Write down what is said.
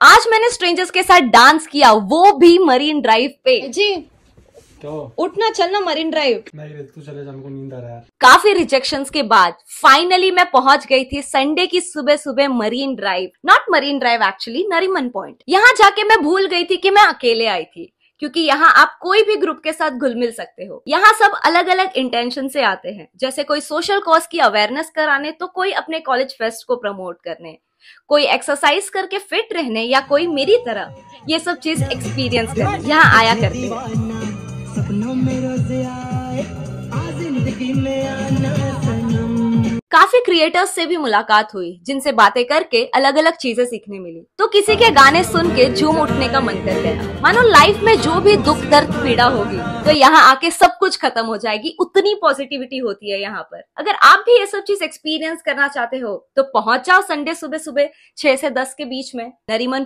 आज मैंने स्ट्रेंजर्स के साथ डांस किया वो भी मरीन ड्राइव पे। जी। क्या हो? उठना चलना मरीन ड्राइव नहीं तू चले जा नींद आ रहा है काफ़ी रिजेक्शंस के बाद फाइनली मैं पहुँच गई थी संडे की सुबह सुबह Marine Drive not Marine Drive actually Nariman Point यहाँ जाके मैं भूल गई थी कि मैं अकेले आई थी क्योंकि यहाँ आप कोई भी ग्रुप के साथ घुल मिल सकते हो। यहाँ सब अलग अलग इंटेंशन से आते हैं। जैसे कोई सोशल कॉज की अवेयरनेस कराने तो कोई अपने कॉलेज फेस्ट को प्रमोट करने। कोई एक्सरसाइज करके फिट रहने या कोई मेरी तरह, ये सब चीज़ एक्सपीरियंस कर यहाँ आया करते हैं। सपनों ज़िंदगी में काफ़ी क्रिएटर्स से भी मुलाकात हुई, जिनसे बातें करके अलग अलग चीज़ें सीखने मिली। तो किसी के गाने सुन के झूम उठने का मन कर गया। मानो लाइफ में जो भी दुख, दर्द, पीड़ा होगी तो यहाँ आके सब कुछ खत्म हो जाएगी। उतनी पॉजिटिविटी होती है यहाँ पर। अगर आप भी ये सब चीज़ एक्सपीरियंस करना चाहते हो तो पहुँच जाओ संडे सुबह सुबह छह से दस के बीच में। नरीमन